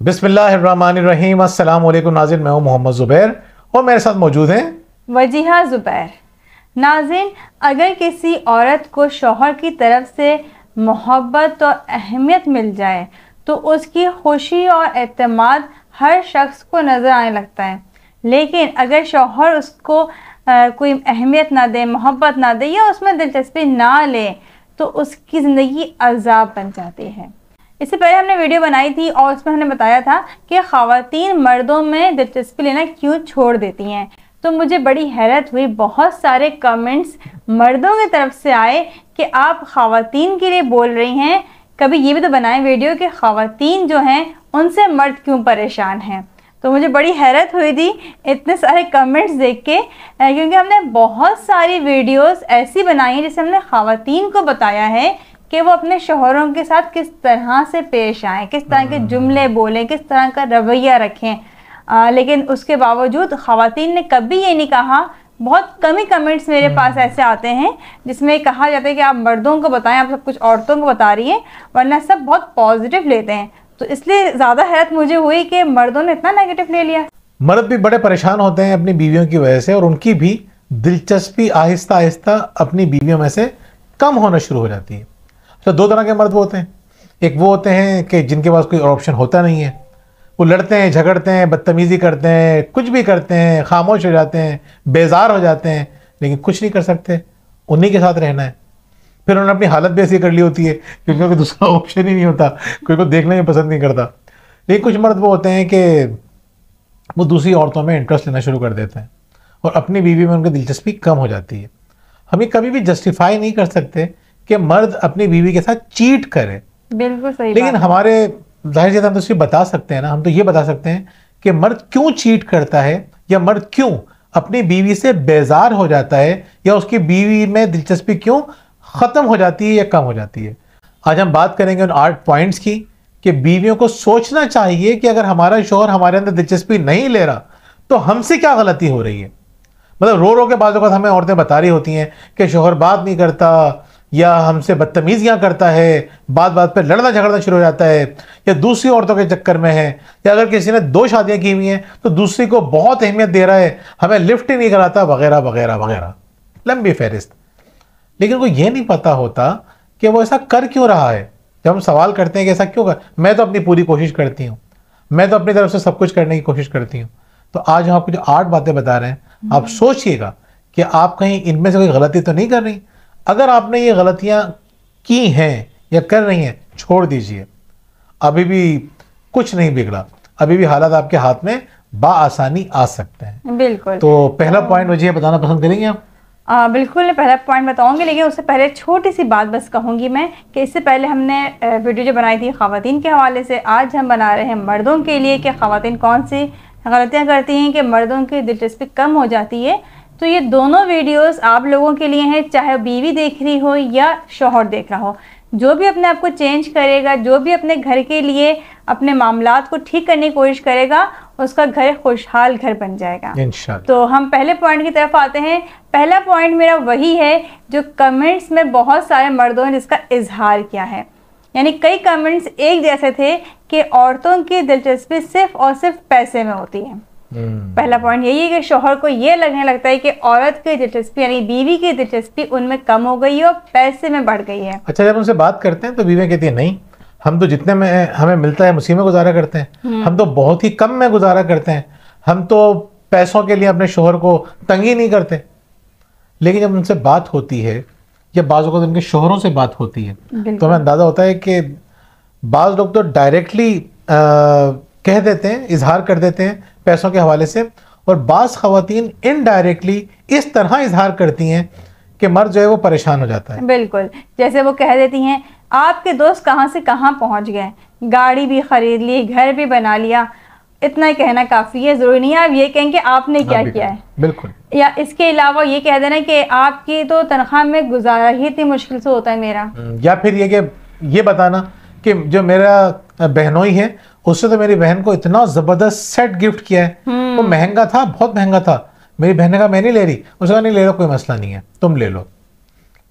बिस्मिल्लाहिर्रहमानिर्रहीम। अस्सलाम नाजिन मैं हूँ मोहम्मद ज़ुबैर और मेरे साथ मौजूद हैं। वजीहा ज़ुबैर। नाजिन अगर किसी औरत को शोहर की तरफ़ से मोहब्बत और अहमियत मिल जाए तो उसकी खुशी और अतमाद हर शख्स को नज़र आने लगता है। लेकिन अगर शोहर उसको आ, कोई अहमियत ना दे मोहब्बत ना दे या उसमें दिलचस्पी ना ले तो उसकी ज़िंदगी अजाब बन जाती है। इससे पहले हमने वीडियो बनाई थी और उसमें हमने बताया था कि खातन मर्दों में दिलचस्पी लेना क्यों छोड़ देती हैं। तो मुझे बड़ी हैरत हुई, बहुत सारे कमेंट्स मर्दों की तरफ़ से आए कि आप खातन के लिए बोल रही हैं। कभी ये भी तो बनाएँ वीडियो कि खातन जो हैं, उनसे मर्द क्यों परेशान हैं? तो मुझे बड़ी हैरत हुई थी इतने सारे कमेंट्स देख के क्योंकि हमने बहुत सारी वीडियोस ऐसी बनाई हैं जिससे हमने खातन को बताया है कि वो अपने शोहरों के साथ किस तरह से पेश आएँ किस तरह के जुमले बोलें किस तरह का रवैया रखें। आ, लेकिन उसके बावजूद खातन ने कभी ये नहीं कहा बहुत कम ही कमेंट्स मेरे हम्म। पास ऐसे आते हैं जिसमें कहा जाता है कि आप मर्दों को बताएँ आप सब कुछ औरतों को बता रही हैं वरना सब बहुत पॉजिटिव लेते हैं। तो इसलिए ज़्यादा हैरत मुझे हुई कि मर्दों ने इतना नेगेटिव ले लिया। मर्द भी बड़े परेशान होते हैं अपनी बीवियों की वजह से और उनकी भी दिलचस्पी आहिस्ता आहिस्ता अपनी बीवियों में से कम होना शुरू हो जाती है। तो दो तरह के मर्द होते हैं। एक वो होते हैं कि जिनके पास कोई और ऑप्शन होता नहीं है। वो लड़ते हैं, झगड़ते हैं, बदतमीज़ी करते हैं, कुछ भी करते हैं, खामोश हो जाते हैं, बेजार हो जाते हैं, लेकिन कुछ नहीं कर सकते। उन्हीं के साथ रहना है। फिर उन्होंने अपनी हालत भी ऐसी कर ली होती है क्योंकि उनको दूसरा ऑप्शन ही नहीं होता। कोई को देखना में पसंद नहीं करता। लेकिन कुछ मर्द वो होते हैं कि वो दूसरी औरतों में इंटरेस्ट लेना शुरू कर देते हैं और अपनी बीवी में उनकी दिलचस्पी कम हो जाती है। हमें कभी भी जस्टिफाई नहीं कर सकते कि मर्द अपनी बीवी के साथ चीट करे। बिल्कुल सही लेकिन हमारे ज़ाहिर से हम तो बता सकते हैं ना हम तो ये बता सकते हैं कि मर्द क्यों चीट करता है या मर्द क्यों अपनी बीवी से बेजार हो जाता है या उसकी बीवी में दिलचस्पी क्यों ख़त्म हो जाती है या कम हो जाती है। आज हम बात करेंगे उन आठ पॉइंट्स की कि बीवियों को सोचना चाहिए कि अगर हमारा शोहर हमारे अंदर दिलचस्पी नहीं ले रहा तो हमसे क्या गलती हो रही है? मतलब रो रो के बाद हमें औरतें बता रही होती हैं कि शोहर बात नहीं करता या हमसे बदतमीजियाँ करता है बात बात पर लड़ना झगड़ना शुरू हो जाता है या दूसरी औरतों के चक्कर में है या अगर किसी ने दो शादियाँ की हुई हैं तो दूसरी को बहुत अहमियत दे रहा है हमें लिफ्ट ही नहीं कराता वगैरह वगैरह वगैरह। लंबी फहरिस्त। लेकिन उनको ये नहीं पता होता कि वो ऐसा कर क्यों रहा है। जब हम सवाल करते हैं कि ऐसा क्यों कर मैं तो अपनी पूरी कोशिश करती हूँ। मैं तो अपनी तरफ़ से सब कुछ करने की कोशिश करती हूँ। तो आज हम आपको जो आठ बातें बता रहे हैं आप हम्म। सोचिएगा कि आप कहीं इनमें से कोई गलती तो नहीं कर रही? अगर आपने ये गलतियाँ की हैं या कर रही हैं छोड़ दीजिए। अभी भी कुछ नहीं बिगड़ा। अभी भी हालात आपके हाथ में बा आसानी आ सकते हैं। बिल्कुल। तो पहला पॉइंट मुझे बताना पसंद करेंगे आप? आ, बिल्कुल मैं पहला पॉइंट बताऊँगी लेकिन उससे पहले छोटी सी बात बस कहूँगी मैं कि इससे पहले हमने वीडियो जो बनाई थी खातन के हवाले से आज हम बना रहे हैं मर्दों के लिए कि खातन कौन सी गलतियाँ करती हैं कि मर्दों की दिलचस्पी कम हो जाती है। तो ये दोनों वीडियोस आप लोगों के लिए हैं चाहे बीवी देख रही हो या शोहर देख रहा हो। जो भी अपने आप को चेंज करेगा जो भी अपने घर के लिए अपने मामला को ठीक करने की कोशिश करेगा उसका घर खुशहाल घर बन जाएगा। तो हम पहले पॉइंट की तरफ़ आते हैं। पहला पॉइंट मेरा वही है जो कमेंट्स में बहुत सारे मर्दों ने जिसका इजहार किया है। यानी कई कमेंट्स एक जैसे थे कि औरतों की दिलचस्पी सिर्फ़ और सिर्फ़ पैसे में होती है। पहला पॉइंट यही है कि शोहर को ये लगने लगता है कि औरत की दिलचस्पी यानी बीवी की दिलचस्पी उनमें कम हो गई है और पैसे में बढ़ गई है। अच्छा जब उनसे बात करते हैं तो बीवी कहती है नहीं हम तो जितने में हमें मिलता है उसी में गुजारा करते हैं। हम्म। हम तो बहुत ही कम में गुजारा करते हैं। हम तो पैसों के लिए अपने शोहर को तंगी नहीं करते। लेकिन जब उनसे बात होती है या बाज़ों को उनके शोहरों से बात होती है तो हमें अंदाज़ा होता है कि बाज़ लोग तो डायरेक्टली कह देते हैं इजहार कर देते हैं पैसों के हवाले से। और बाज़ खातन इनडायरेक्टली इस तरह इजहार करती हैं कि मर्द जो है वो परेशान हो जाता है। बिल्कुल। जैसे वो कह देती हैं आपके दोस्त कहाँ से कहाँ पहुँच गए? गाड़ी भी खरीद ली घर भी बना लिया। इतना ही कहना काफ़ी है ज़रूरी नहीं है आप ये कहें कि आपने क्या किया है। बिल्कुल। या इसके अलावा ये कह देना कि आपकी तो तनख्वाह में गुजारा ही इतनी मुश्किल से होता है मेरा। हम्म, या फिर ये कि ये बताना कि जो मेरा बहनोई है उससे तो मेरी बहन को इतना ज़बरदस्त सेट गिफ्ट किया है। हम्म। वो महँगा था बहुत महँगा था। मेरी बहन का मैं नहीं ले रही। उसका नहीं ले रहा कोई मसला नहीं है तुम ले लो।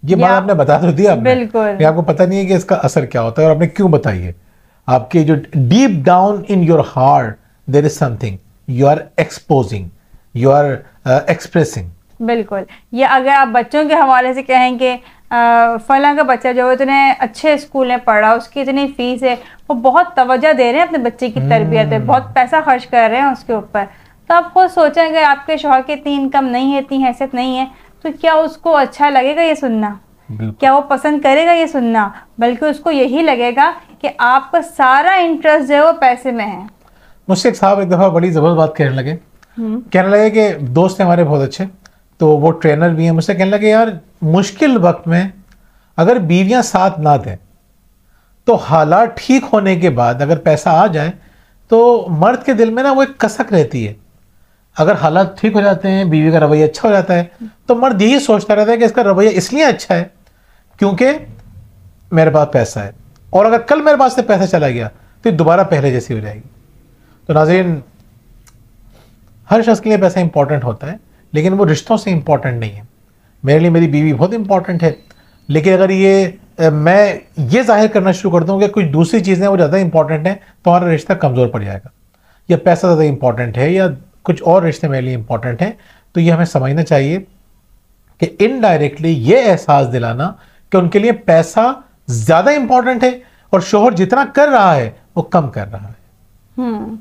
ये बात आपने बता तो दिया बिल्कुल। आपको पता नहीं है कि इसका असर क्या होता है और आपने क्यों बताई है। आपके जो deep down in your heart there is something you are exposing you are expressing बिल्कुल। ये अगर आप बच्चों के हवाले से कहें कि फला का बच्चा जो है इतने अच्छे स्कूल में पढ़ा उसकी इतनी फ़ीस है वो बहुत तवज्जो दे रहे हैं अपने बच्चे की तरबियत पे हम्म। बहुत पैसा खर्च कर रहे हैं उसके ऊपर। तो आप खुद सोचें अगर आपके शोहर की इतनी इनकम नहीं है इतनी हैसियत नहीं है तो क्या उसको अच्छा लगेगा ये सुनना? क्या वो पसंद करेगा ये सुनना? बल्कि उसको यही लगेगा कि आपका सारा इंटरेस्ट जो है वो पैसे में है। मुझसे एक साहब एक दफ़ा बड़ी ज़बरदस्त बात कहने लगे। हम्म, कहने लगे कि दोस्त हैं हमारे बहुत अच्छे। तो वो ट्रेनर भी हैं, मुझसे कहने लगे, यार, मुश्किल वक्त में अगर बीवियाँ साथ ना दें तो हालात ठीक होने के बाद अगर पैसा आ जाए तो मर्द के दिल में ना वो एक कसक रहती है। अगर हालात ठीक हो जाते हैं, बीवी का रवैया अच्छा हो जाता है तो मर्द यही सोचता रहता है कि इसका रवैया इसलिए अच्छा है क्योंकि मेरे पास पैसा है। और अगर कल मेरे पास से पैसा चला गया तो दोबारा पहले जैसी हो जाएगी। तो नाजरीन, हर शख्स के लिए पैसा इंपॉर्टेंट होता है। लेकिन वो रिश्तों से इंपॉर्टेंट नहीं है। मेरे लिए मेरी बीवी बहुत इंपॉर्टेंट है। लेकिन अगर ये मैं ये ज़ाहिर करना शुरू कर दूँ कि कुछ दूसरी चीज़ें वो ज़्यादा इंपॉर्टेंट हैं तो हमारा रिश्ता कमज़ोर पड़ जाएगा। या पैसा ज़्यादा इंपॉर्टेंट है, या कुछ और रिश्ते मेरे लिए इंपॉर्टेंट हैं तो ये हमें समझना चाहिए कि इनडायरेक्टली ये एहसास दिलाना कि उनके लिए पैसा ज़्यादा इंपॉर्टेंट है और शोहर जितना कर रहा है, वो कम कर रहा है। हम्म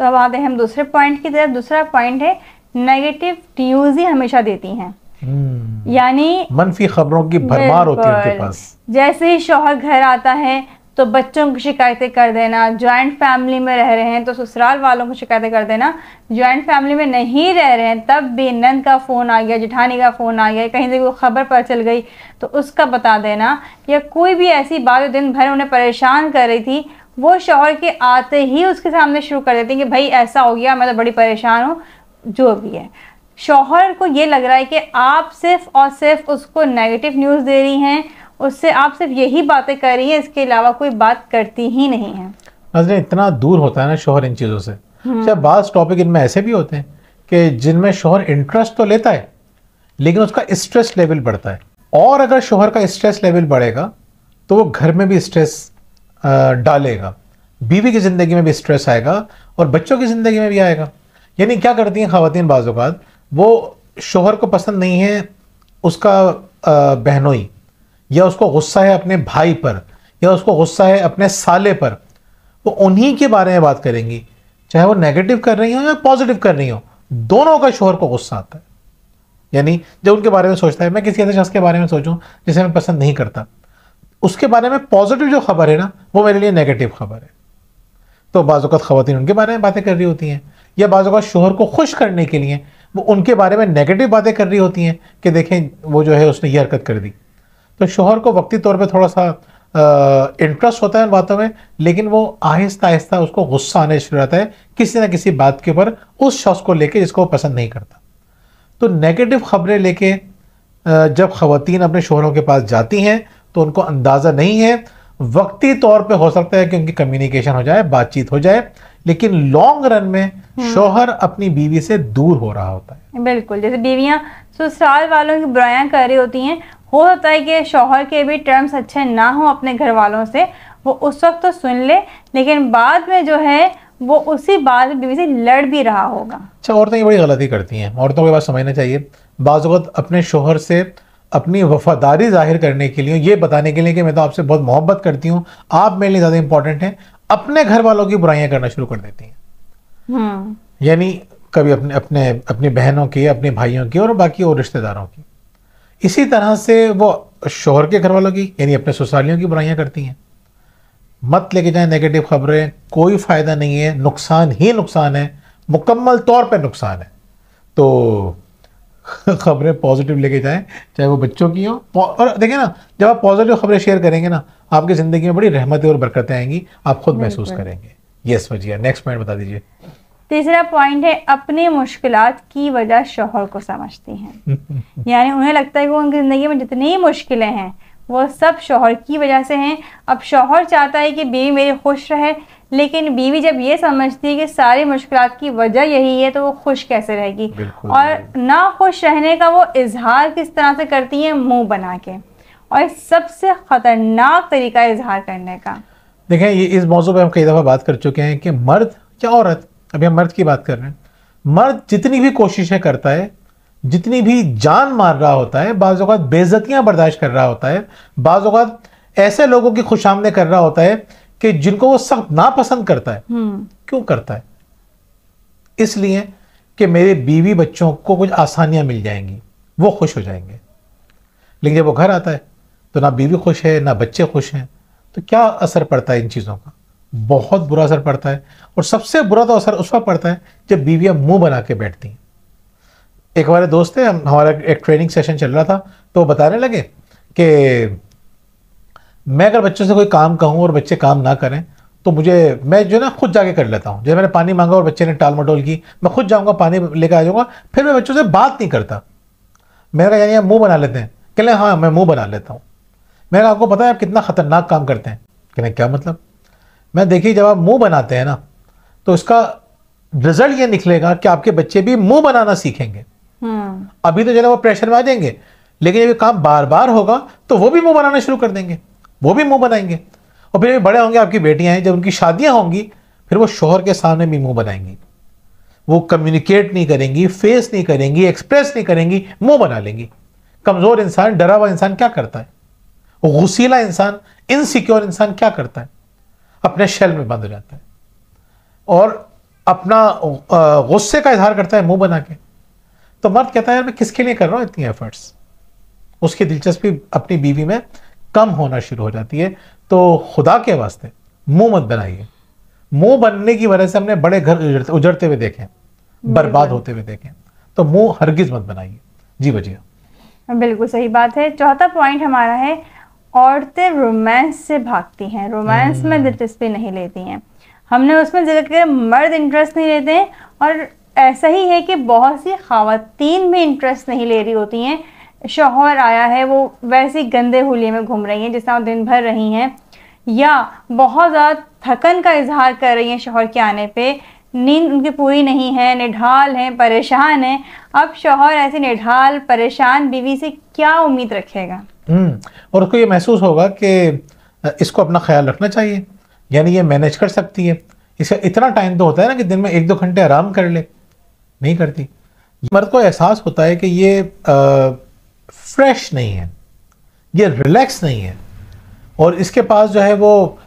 तो अब आते हैं हम दूसरे पॉइंट की तरफ़। दूसरा पॉइंट है नेगेटिव न्यूज़ ही हमेशा देती हैं। हम्म, यानी मनफी खबरों की भरमार होती है उनके पास। जैसे ही शोहर घर आता है तो बच्चों की शिकायतें कर देना जॉइंट फैमिली में रह रहे हैं तो ससुराल वालों को शिकायतें कर देना जॉइंट फैमिली में नहीं रह रहे हैं तब भी नंद का फ़ोन आ गया जेठानी का फ़ोन आ गया कहीं से कोई खबर पर चल गई तो उसका बता देना या कोई भी ऐसी बात दिन भर उन्हें परेशान कर रही थी वो शोहर के आते ही उसके सामने शुरू कर देती हैं कि भाई ऐसा हो गया मैं तो बड़ी परेशान हूँ। जो भी है। शौहर को ये लग रहा है कि आप सिर्फ़ और सिर्फ़ उसको नेगेटिव न्यूज़ दे रही हैं उससे आप सिर्फ़ यही बातें कर रही हैं इसके अलावा कोई बात करती ही नहीं है। नज़रें इतना दूर होता है ना शोहर इन चीज़ों से। अच्छा बाज़ टॉपिक इनमें ऐसे भी होते हैं कि जिनमें शोहर इंटरेस्ट तो लेता है लेकिन उसका स्ट्रेस लेवल बढ़ता है। और अगर शोहर का स्ट्रेस लेवल बढ़ेगा तो वो घर में भी स्ट्रेस डालेगा। बीवी की ज़िंदगी में भी स्ट्रेस आएगा और बच्चों की ज़िंदगी में भी आएगा। यानी क्या करती हैं खातन बाज़ात वो शोहर को पसंद नहीं है उसका बहनोई, या उसको गुस्सा है अपने भाई पर, या उसको गुस्सा है अपने साले पर, वो उन्हीं के बारे में बात करेंगी। चाहे वो नेगेटिव कर रही हो या पॉजिटिव कर रही हो, दोनों का शोहर को गुस्सा आता है। यानी जब उनके बारे में सोचता है, मैं किसी ऐसे शख्स के बारे में सोचूं जिसे मैं पसंद नहीं करता, उसके बारे में पॉजिटिव जो खबर है ना, वो मेरे लिए नेगेटिव खबर है। तो बाज़ात खवतिन उनके बारे में बातें कर रही होती हैं। या बाज़ात शोहर को खुश करने के लिए वो उनके बारे में नेगेटिव बातें कर रही होती हैं कि देखें वो जो है उसने ये हरकत कर दी। तो शोहर को वक्ती तौर पे थोड़ा सा इंटरेस्ट होता है उन बातों में, लेकिन वो आहिस्ता आहिस्ता उसको गुस्सा आने शुरू रहता है किसी ना किसी बात के ऊपर उस शख्स को लेके जिसको वो पसंद नहीं करता। तो नेगेटिव खबरें लेके जब खवतिन अपने शोहरों के पास जाती हैं तो उनको अंदाज़ा नहीं है। वक्ती तौर पे हो सकता है कि उनकी कम्युनिकेशन हो जाए, बातचीत हो जाए लेकिन लॉन्ग रन में शोहर अपनी बीवी से दूर हो रहा होता है। बिल्कुल जैसे बीवियाँ ससुराल वालों की बुराइयाँ कर रही होती हैं हो सकता है कि शौहर के भी टर्म्स अच्छे ना हो अपने घर वालों से वो उस वक्त तो सुन ले लेकिन बाद में जो है वो उसी बात में बीवी से लड़ भी रहा होगा। अच्छा औरतें ये बड़ी गलती करती हैं। औरतों के बात समझना चाहिए। बाज़ वक़्त अपने शोहर से अपनी वफादारी ज़ाहिर करने के लिए ये बताने के लिए कि मैं तो आपसे बहुत मोहब्बत करती हूँ आप मेरे लिए ज़्यादा इंपॉर्टेंट हैं अपने घर वालों की बुराइयाँ करना शुरू कर देती हैं। हम्म। यानी कभी अपने अपने अपनी बहनों की अपने भाइयों की और बाकी और रिश्तेदारों की। इसी तरह से वो शोहर के घर वालों की यानी अपने ससुरालियों की बुराइयाँ करती हैं। मत लेके जाए नेगेटिव खबरें कोई फ़ायदा नहीं है नुकसान ही नुकसान है मुकम्मल तौर पर नुकसान है। तो खबरें पॉजिटिव लेके जाएँ चाहे वो बच्चों की हो और देखिए ना जब आप पॉजिटिव खबरें शेयर करेंगे ना आपकी ज़िंदगी में बड़ी रहमतें और बरकतें आएँगी आप खुद महसूस करेंगे। यस वजिया नेक्स्ट पॉइंट बता दीजिए। तीसरा पॉइंट है अपनी मुश्किल की वजह शोहर को समझती हैं। यानी उन्हें लगता है कि उनकी ज़िंदगी में जितनी मुश्किलें हैं वो सब शोहर की वजह से हैं। अब शोहर चाहता है कि बीवी मेरी खुश रहे लेकिन बीवी जब ये समझती है कि सारी मुश्किल की वजह यही है तो वो खुश कैसे रहेगी? और ना खुश रहने का वो इजहार किस तरह से करती हैं मुँह बना के। और सबसे ख़तरनाक तरीका इजहार करने का। देखें ये इस मौजू पे हम कई दफ़ा बात कर चुके हैं कि मर्द या औरत अभी हम मर्द की बात कर रहे हैं मर्द जितनी भी कोशिशें करता है जितनी भी जान मार रहा होता है बाज़ अवत बेजतियाँ बर्दाश्त कर रहा होता है बाज़ ऐसे लोगों की खुश आमदे कर रहा होता है कि जिनको वो सख्त नापसंद करता है हम्म। क्यों करता है? इसलिए कि मेरे बीवी बच्चों को कुछ आसानियाँ मिल जाएँगी वो खुश हो जाएँगे। लेकिन जब वो घर आता है तो ना बीवी खुश है ना बच्चे खुश हैं तो क्या असर पड़ता है इन चीज़ों का? बहुत बुरा असर पड़ता है और सबसे बुरा तो असर उस वक्त पड़ता है जब बीवियाँ मुँह बना के बैठती हैं। एक हमारे दोस्त हैं हम हमारा एक ट्रेनिंग सेशन चल रहा था तो वो बताने लगे कि मैं अगर बच्चों से कोई काम कहूँ और बच्चे काम ना करें तो मुझे मैं जो है ना खुद जाके कर लेता हूँ। जैसे मैंने पानी मांगा और बच्चे ने टाल मटोल की मैं खुद जाऊँगा पानी लेकर आ जाऊँगा फिर मैं बच्चों से बात नहीं करता। मैंने कहा यानी आप मुँह बना लेते हैं। कहले हाँ मैं मुँह बना लेता हूँ। मैंने आपको पता है आप कितना खतरनाक काम करते हैं? कहने क्या मतलब? मैं देखिए जब आप मुँह बनाते हैं ना तो इसका रिज़ल्ट ये निकलेगा कि आपके बच्चे भी मुँह बनाना सीखेंगे। हम्म। अभी तो जो है ना वो प्रेशर में आ जाएँगे लेकिन जब ये काम बार बार होगा तो वो भी मुँह बनाना शुरू कर देंगे। वो भी मुँह बनाएँगे। और फिर बड़े होंगे, आपकी बेटियाँ हैं, जब उनकी शादियाँ होंगी, फिर वो शोहर के सामने भी मुँह बनाएँगी। वो कम्युनिकेट नहीं करेंगी फेस नहीं करेंगी एक्सप्रेस नहीं करेंगी, मुँह बना लेंगी। कमज़ोर इंसान, डरा हुआ इंसान क्या करता है? गुसीला इंसान इनसिक्योर इंसान क्या करता है? अपने शेल में बंद हो जाता है। और अपना गुस्से का इजहार करता है मुँह बना के। तो मर्द कहता है, यार, मैं किसके लिए कर रहा हूँ इतनी एफर्ट्स उसकी दिलचस्पी अपनी बीवी में कम होना शुरू हो जाती है। तो खुदा के वास्ते मुँह मत बनाइए। मुँह बनने की वजह से हमने बड़े घर उजड़ते- उजड़ते हुए देखे बर्बाद होते हुए देखे। तो मुँह हरगिज मत बनाइए। जी बजिया। बिल्कुल सही बात है। चौथा पॉइंट हमारा है औरतें रोमांस से भागती हैं। रोमांस में दिलचस्पी नहीं लेती हैं। हमने उसमें ज़िक्र किया मर्द इंटरेस्ट नहीं लेते हैं। और ऐसा ही है कि बहुत सी खातन भी इंटरेस्ट नहीं ले रही होती हैं। शौहर आया है, वो वैसे ही गंदे हुलिये में घूम रही हैं, जिस तरह दिन भर रही हैं, या बहुत ज़्यादा थकन का इजहार कर रही हैं शौहर के आने पे। नींद उनकी पूरी नहीं है, निढाल हैं, परेशान हैं। अब शौहर ऐसे निढाल, परेशान बीवी से क्या उम्मीद रखेगा? हम्म और उसको ये महसूस होगा कि इसको अपना ख्याल रखना चाहिए, यानी ये मैनेज कर सकती है। इसका इतना टाइम तो होता है ना कि दिन में एक दो घंटे आराम कर ले, नहीं करती। मर्द को एहसास होता है कि ये फ्रेश नहीं है ये रिलैक्स नहीं है। और इसके पास जो है वो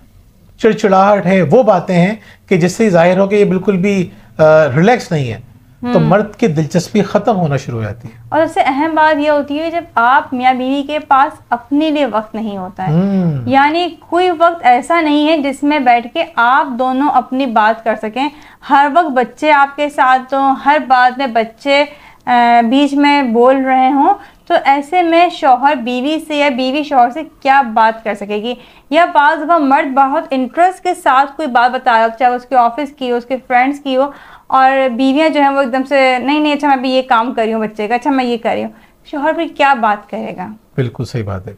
चिड़चिड़ाहट है वो बातें हैं कि जिससे ज़ाहिर हो कि ये बिल्कुल भी रिलैक्स नहीं है। तो मर्द की दिलचस्पी ख़त्म होना शुरू हो जाती है। और सबसे अहम बात यह होती है जब आप मियाँ बीवी के पास अपने लिए वक्त नहीं होता है हम्म। यानी कोई वक्त ऐसा नहीं है जिसमें बैठ के आप दोनों अपनी बात कर सकें। हर वक्त बच्चे आपके साथ हों हर बात में बच्चे बीच में बोल रहे हों तो ऐसे में शौहर बीवी से या बीवी शौहर से क्या बात कर सकेगी? या बाज़ दफ़ा मर्द बहुत इंटरेस्ट के साथ कोई बात बता रहा हो चाहे उसके ऑफ़िस की हो उसके फ्रेंड्स की हो और बीवियाँ जो हैं वो एकदम से नहीं नहीं अच्छा मैं भी ये काम कर रही हूँ बच्चे का अच्छा मैं ये कर रही हूँ। शौहर फिर क्या बात करेगा? बिल्कुल सही बात है।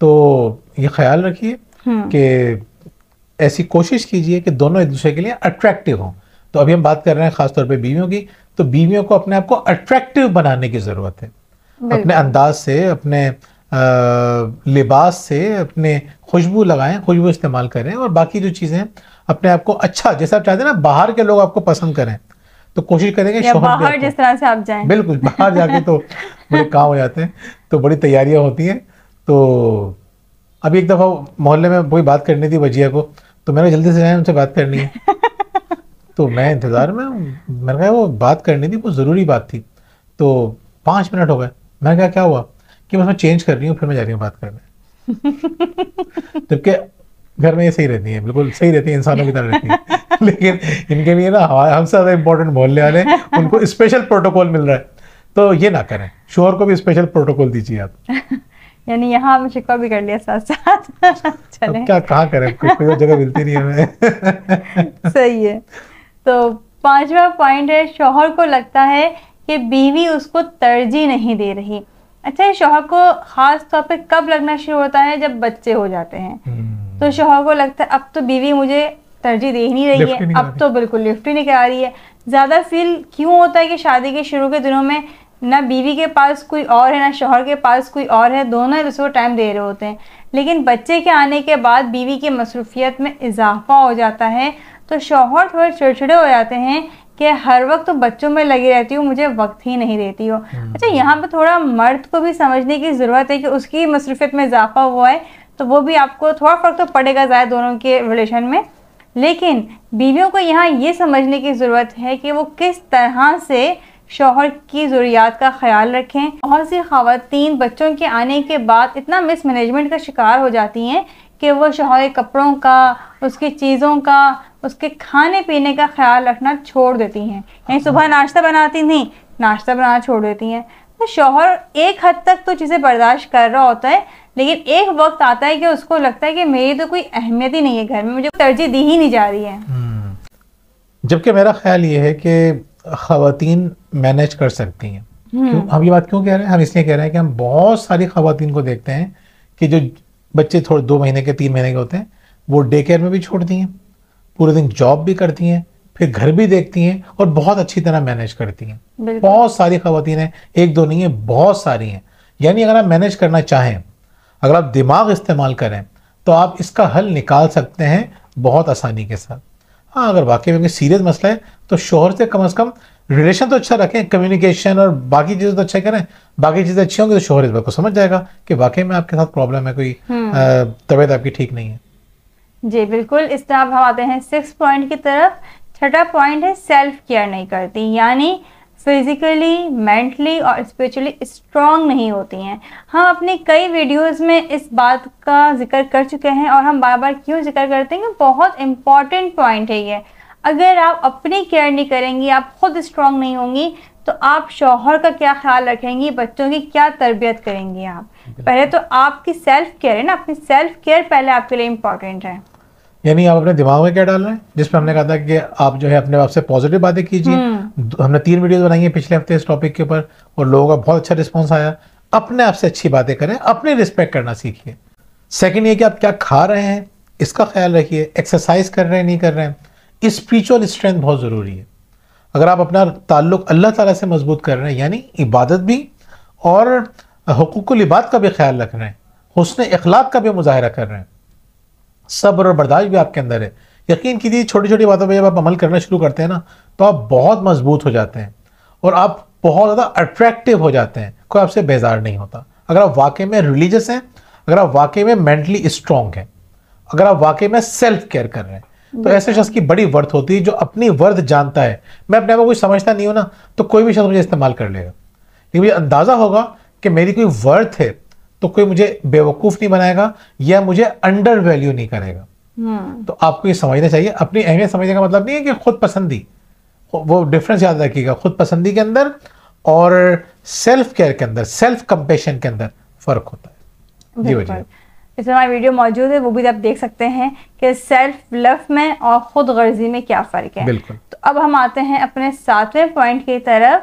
तो ये ख्याल रखिए कि ऐसी कोशिश कीजिए कि दोनों एक दूसरे के लिए अट्रैक्टिव हों। तो अभी हम बात कर रहे हैं खासतौर पे बीवियों की। तो बीवियों को अपने आप को अट्रैक्टिव बनाने की ज़रूरत है। अपने अंदाज से अपने लिबास से अपने खुशबू लगाएँ खुशबू इस्तेमाल करें और बाकी जो चीज़ें अपने आप को अच्छा जैसे आप चाहते हैं ना बाहर के लोग आपको पसंद करें तो कोशिश करेंगे बाहर जिस तरह से आप जाएँ। बिल्कुल बाहर जाके तो बड़े काम हो जाते हैं तो बड़ी तैयारियाँ होती हैं तो अभी एक दफ़ा मोहल्ले में कोई बात करनी थी वजिया को तो मैंने जल्दी से जाए उनसे बात करनी है। तो मैं इंतज़ार में मैंने कहा वो बात करनी थी वो ज़रूरी बात थी। तो पाँच मिनट हो गए मैंने क्या क्या हुआ? कि बस मैं चेंज कर रही हूँ फिर मैं जा रही हूँ बात करने। जबकि घर में ये सही रहती है बिल्कुल सही रहती है इंसानों की तरह रहती है। लेकिन इनके लिए ना हमारे हमसे ज़्यादा इंपॉर्टेंट मोहल्ले वाले उनको स्पेशल प्रोटोकॉल मिल रहा है। तो ये ना करें। शोहर को भी स्पेशल प्रोटोकॉल दीजिए आप। यानी यहाँ हमने शिकवा भी कर लिया साथ साथ चले। क्या कहाँ करें? कोई कोई जगह मिलती नहीं हमें। सही है। तो पांचवा पॉइंट है शोहर को लगता है कि बीवी उसको तरजीह नहीं दे रही। अच्छा ये शोहर को खास तौर पे कब लगना शुरू होता है? जब बच्चे हो जाते हैं। हम्म, तो शोहर को लगता है अब तो बीवी मुझे तरजीह दे ही नहीं रही है। अब तो बिल्कुल लिफ्ट ही नहीं करा रही है। ज़्यादा फील क्यों होता है कि शादी के शुरू के दिनों में ना बीवी के पास कोई और है ना शोहर के पास कोई और है दोनों एक दूसरे को टाइम दे रहे होते हैं। लेकिन बच्चे के आने के बाद बीवी की मसरूफियत में इजाफा हो जाता है। तो शोहर थोड़े चिड़चिड़े हो जाते हैं कि हर वक्त तो बच्चों में लगी रहती हूँ मुझे वक्त ही नहीं देती हो। हम्म। अच्छा यहाँ पे थोड़ा मर्द को भी समझने की ज़रूरत है कि उसकी मसरूफियत में इजाफा हुआ है तो वो भी आपको थोड़ा फ़र्क तो पड़ेगा ज़्यादा दोनों के रिलेशन में। लेकिन बीवियों को यहाँ ये समझने की ज़रूरत है कि वो किस तरह से शोहर की ज़रूरियात का ख्याल रखें। बहुत सी खातन बच्चों के आने के बाद इतना मिसमैनेजमेंट का शिकार हो जाती हैं कि वो शोहर कपड़ों का उसकी चीज़ों का उसके खाने पीने का ख्याल रखना छोड़ देती हैं। यानी सुबह नाश्ता बनाती थी नाश्ता बनाना छोड़ देती हैं। तो शोहर एक हद तक तो चीज़ें बर्दाश्त कर रहा होता है लेकिन एक वक्त आता है कि उसको लगता है कि मेरी तो कोई अहमियत ही नहीं है घर में मुझे तरजीह दी ही नहीं जा रही है। हम्म। जबकि मेरा ख्याल ये है कि खातन मैनेज कर सकती हैं। क्यों? हम ये बात क्यों कह रहे हैं? हम इसलिए कह रहे हैं कि हम बहुत सारी खातन को देखते हैं कि जो बच्चे थोड़े दो महीने के तीन महीने के होते हैं वो डे केयर में भी छोड़ती हैं पूरे दिन जॉब भी करती हैं फिर घर भी देखती हैं और बहुत अच्छी तरह मैनेज करती हैं। बहुत सारी खातन हैं एक दो नहीं है बहुत सारी हैं। यानी अगर आप मैनेज करना चाहें अगर आप दिमाग इस्तेमाल करें तो आप इसका हल निकाल सकते हैं बहुत आसानी के साथ। हाँ अगर वाकई में कोई सीरियस मसला है तो शोहर से कम अज़ कम रिलेशन तो अच्छा रखें कम्युनिकेशन और बाकी चीज़ें तो अच्छा करें। बाकी चीज़ें अच्छी होंगी तो शोहर इस बात को समझ जाएगा कि वाकई में आपके साथ प्रॉब्लम है कोई तबीयत आपकी ठीक नहीं है। जी बिल्कुल। इस तरह हम आते हैं सिक्स पॉइंट की तरफ़। छठा पॉइंट है सेल्फ केयर नहीं करती यानी फिजिकली मेंटली और स्पिरिचुअली स्ट्रांग नहीं होती हैं। हम अपने कई वीडियोस में इस बात का ज़िक्र कर चुके हैं और हम बार बार क्यों ज़िक्र करते हैं? कि बहुत इंपॉर्टेंट पॉइंट है ये। अगर आप अपनी केयर नहीं करेंगी आप खुद स्ट्रांग नहीं होंगी तो आप शौहर का क्या ख्याल रखेंगी बच्चों की क्या तरबियत करेंगी आप? पहले तो आपकी सेल्फ केयर है ना अपनी सेल्फ केयर पहले आपके लिए इम्पोर्टेंट है। यानी आप अपने दिमाग में क्या डाल रहे हैं? जिसमें हमने कहा था कि आप जो है अपने आप से पॉजिटिव बातें कीजिए। हमने तीन वीडियोस बनाई हैं पिछले हफ़्ते इस टॉपिक के ऊपर और लोगों का बहुत अच्छा रिस्पॉन्स आया। अपने आप से अच्छी बातें करें अपने रिस्पेक्ट करना सीखिए। सेकंड ये कि आप क्या खा रहे हैं इसका ख्याल रखिए। एक्सरसाइज कर रहे हैं नहीं कर रहे हैं। स्पिरिचुअल स्ट्रेंथ बहुत ज़रूरी है। अगर आप अपना ताल्लुक अल्लाह ताला से मज़बूत कर रहे हैं, यानी इबादत भी और हकूक़ुल इबाद का भी ख्याल रख रहे हैं, हुस्न अखलाक का भी मुजाहरा कर रहे हैं, सब्र और बर्दाश्त भी आपके अंदर है। यकीन कीजिए छोटी छोटी बातों पर जब आप अमल करना शुरू करते हैं ना तो आप बहुत मज़बूत हो जाते हैं और आप बहुत ज़्यादा अट्रैक्टिव हो जाते हैं। कोई आपसे बेजार नहीं होता। अगर आप वाकई में रिलीजियस हैं, अगर आप वाकई में मेंटली स्ट्रांग हैं, अगर आप वाकई में सेल्फ केयर कर रहे हैं तो ऐसे शख्स की बड़ी वर्थ होती है जो अपनी वर्थ जानता है। मैं अपने आप को कोई समझता नहीं हूँ ना तो कोई भी शख्स मुझे इस्तेमाल कर लेगा। लेकिन मुझे अंदाज़ा होगा कि मेरी कोई वर्थ है तो कोई मुझे बेवकूफ़ नहीं बनाएगा या मुझे अंडर वैल्यू नहीं करेगा। हम्म। तो आपको ये समझना चाहिए। अपनी अहमियत समझने का मतलब नहीं है कि खुद पसंदी। वो डिफरेंस याद रखिएगा खुद पसंदी के अंदर और सेल्फ केयर के अंदर सेल्फ कंपेशन के अंदर फ़र्क होता है। जी वजह इसमें हमारी वीडियो मौजूद है वो भी आप देख सकते हैं कि सेल्फ लव में और खुद गर्जी में क्या फ़र्क है। बिल्कुल। तो अब हम आते हैं अपने सातवें पॉइंट की तरफ़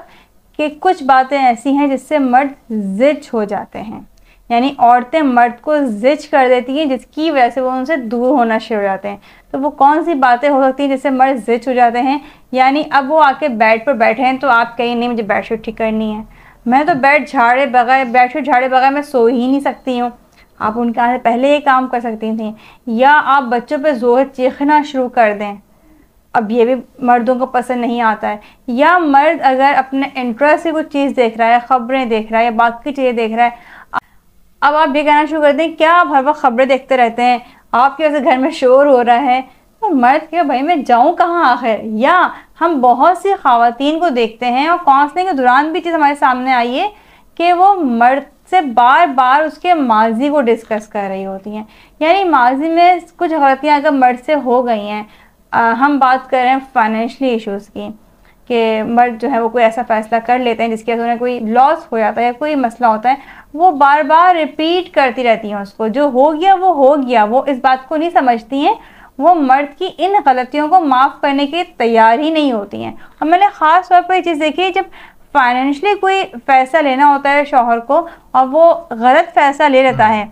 कि कुछ बातें ऐसी हैं जिससे मर्द जिज हो जाते हैं। यानी औरतें मर्द को जिज कर देती हैं जिसकी वजह से वो उनसे दूर होना शुरू हो जाते हैं। तो वो कौन सी बातें हो सकती हैं जिससे मर्द जिज हो जाते हैं? यानी अब वो आके बेड पर बैठे हैं तो आप कहीं नहीं मुझे बेडशीट ठीक करनी है। मैं तो बेड झाड़े बगैर बेडशीट झाड़े बगैर मैं सो ही नहीं सकती हूँ। आप उनके पहले ये काम कर सकती थी, या आप बच्चों पे ज़ोर चीखना शुरू कर दें। अब ये भी मर्दों को पसंद नहीं आता है। या मर्द अगर अपने इंटरेस्ट से कुछ चीज़ देख रहा है, ख़बरें देख रहा है, या बाकी चीज़ें देख रहा है, अब आप ये कहना शुरू कर दें, क्या आप हर वक्त खबरें देखते रहते हैं? आपके वजह घर में शोर हो रहा है। तो मर्द के भाई, मैं जाऊँ कहाँ आखिर? या हम बहुत सी खातन को देखते हैं और काउंसलिंग के दौरान भी चीज़ हमारे सामने आई है कि वो मर्द से बार बार उसके माजी को डिस्कस कर रही होती हैं। यानी माजी में कुछ गलतियाँ अगर मर्द से हो गई हैं हम बात कर रहे हैं फाइनेंशली इश्यूज़ की, कि मर्द जो है वो कोई ऐसा फैसला कर लेते हैं जिसकी वजह उन्हें कोई लॉस हो जाता है या कोई मसला होता है, वो बार बार रिपीट करती रहती हैं उसको। जो हो गया, वो हो गया, वो इस बात को नहीं समझती हैं, वो मर्द की इन गलतियों को माफ़ करने के तैयार ही नहीं होती हैं। और मैंने ख़ास तौर पर ये चीज़ देखी जब फाइनेंशली कोई फ़ैसला लेना होता है शोहर को और वो गलत फ़ैसला ले लेता है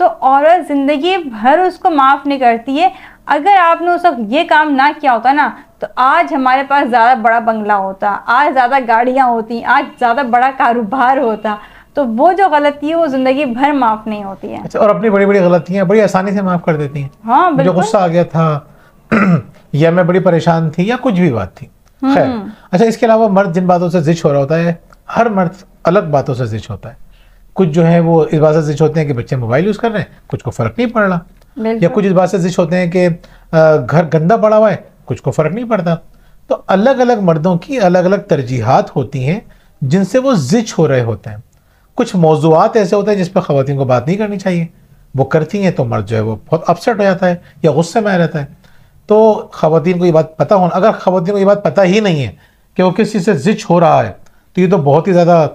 तो औरत ज़िंदगी भर उसको माफ़ नहीं करती है। अगर आपने उस वक्त ये काम ना किया होता ना तो आज हमारे पास ज़्यादा बड़ा बंगला होता आज ज़्यादा गाड़ियाँ होती आज ज़्यादा बड़ा कारोबार होता तो वो जो गलती है वो ज़िंदगी भर माफ़ नहीं होती है। अच्छा और अपनी बड़ी बड़ी गलतियाँ बड़ी आसानी से माफ़ कर देती हैं। हाँ जो गुस्सा आ गया था या मैं बड़ी परेशान थी या कुछ भी बात थी। खैर अच्छा इसके अलावा मर्द जिन बातों से जिच हो रहा होता है हर मर्द अलग बातों से जिच होता है। कुछ जो है वो इस बात से जिच होते हैं कि बच्चे मोबाइल यूज़ कर रहे हैं कुछ को फ़र्क नहीं पड़ रहा। या कुछ इस बात से जिच होते हैं कि घर गंदा पड़ा हुआ है कुछ को फ़र्क नहीं पड़ता। तो अलग अलग मर्दों की अलग अलग तरजीहत होती हैं जिनसे वो जिच हो रहे होते हैं। कुछ मौजूद ऐसे होते हैं जिस पर ख़वातीन को बात नहीं करनी चाहिए। वो करती हैं तो मर्द जो है वो बहुत अपसेट हो जाता है या गुस्से में आ रहता है। तो ख़वातीन को ये बात पता होना अगर ख़वातीन को ये बात पता ही नहीं है कि वो किस चीज़ से जिच हो रहा है तो ये तो बहुत ही ज़्यादा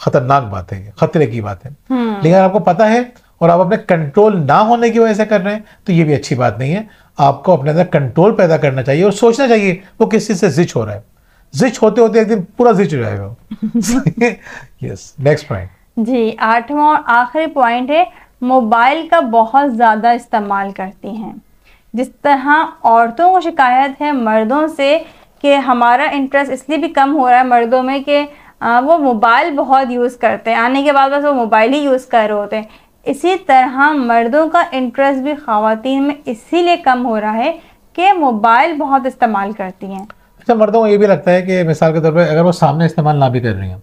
ख़तरनाक बात है खतरे की बात है। लेकिन आपको पता है और आप अपने कंट्रोल ना होने की वजह से कर रहे हैं तो ये भी अच्छी बात नहीं है। आपको अपने अंदर कंट्रोल पैदा करना चाहिए और सोचना चाहिए वो किस चीज़ से जिच हो रहा है। जिच होते होते एक दिन पूरा जिच हो जाएगा यस नेक्स्ट पॉइंट जी आठवां और आखिरी पॉइंट है मोबाइल का बहुत ज़्यादा इस्तेमाल करती हैं। जिस तरह औरतों को शिकायत है मर्दों से कि हमारा इंटरेस्ट इसलिए भी कम हो रहा है मर्दों में कि वो मोबाइल बहुत यूज़ करते हैं। आने के बाद बस वो मोबाइल ही यूज़ कर रहे होते हैं। इसी तरह मर्दों का इंटरेस्ट भी ख़वातीन में इसीलिए कम हो रहा है कि मोबाइल बहुत इस्तेमाल करती हैं। अच्छा मर्दों को ये भी लगता है कि मिसाल के तौर पर अगर वो सामने इस्तेमाल ना भी कर रही हैं,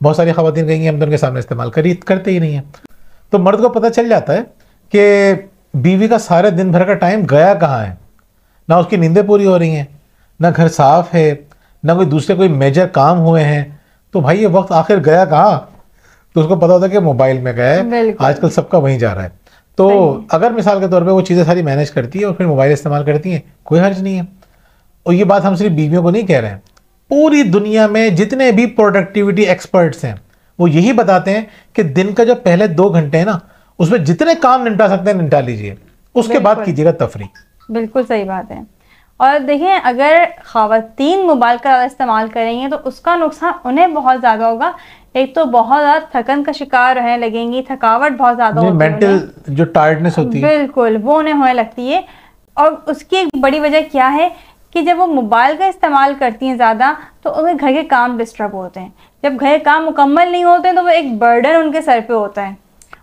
बहुत सारी खातन कहेंगी हम तो उनके सामने इस्तेमाल करी, करते ही नहीं हैं। तो मर्द को पता चल जाता है कि बीवी का सारे दिन भर का टाइम गया कहाँ है? ना उसकी नींदें पूरी हो रही हैं ना घर साफ़ है ना कोई दूसरे कोई मेजर काम हुए हैं। तो भाई ये वक्त आखिर गया कहाँ? तो उसको पता होता है कि मोबाइल में गया है। आजकल सबका वहीं जा रहा है। तो अगर मिसाल के तौर पे वो चीज़ें सारी मैनेज करती है और फिर मोबाइल इस्तेमाल करती हैं कोई हर्ज नहीं है। और ये बात हम सिर्फ़ बीवियों को नहीं कह रहे हैं। पूरी दुनिया में जितने भी प्रोडक्टिविटी एक्सपर्ट्स हैं वो यही बताते हैं कि दिन का जो पहले दो घंटे हैं ना उसमें जितने काम निपटा सकते हैं निपटा लीजिए। उसके बाद कीजिएगा तफरी। बिल्कुल सही बात है। और देखिए अगर खातन मोबाइल का ज़्यादा इस्तेमाल करेंगे तो उसका नुकसान उन्हें बहुत ज़्यादा होगा। एक तो बहुत ज़्यादा थकन का शिकार रहने लगेंगी थकावट बहुत ज़्यादा होगी मेंटल जो टायर्डनेस होती है। बिल्कुल वो उन्हें होने लगती है। और उसकी एक बड़ी वजह क्या है कि जब वो मोबाइल का इस्तेमाल करती हैं ज़्यादा तो उनके घर के काम डिस्टर्ब होते हैं। जब घर के काम मुकम्मल नहीं होते तो वो एक बर्डन उनके सर पे होता है।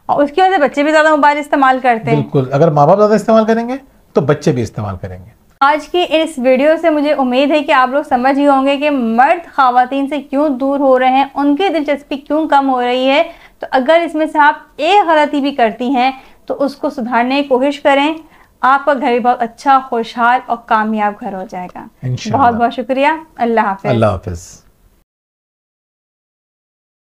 और उसकी वजह से बच्चे भी ज़्यादा मोबाइल इस्तेमाल करते हैं। बिल्कुल। अगर माँ बाप ज़्यादा इस्तेमाल करेंगे तो बच्चे भी इस्तेमाल करेंगे। आज की इस वीडियो से मुझे उम्मीद है कि आप लोग समझ ही होंगे कि मर्द खातन से क्यों दूर हो रहे हैं उनकी दिलचस्पी क्यों कम हो रही है। तो अगर इसमें से आप एक गलती भी करती हैं तो उसको सुधारने की कोशिश करें। आपका घर भी बहुत अच्छा खुशहाल और कामयाब घर हो जाएगा। बहुत बहुत शुक्रिया। अल्लाह हाफिज। अल्लाह हाफिज़।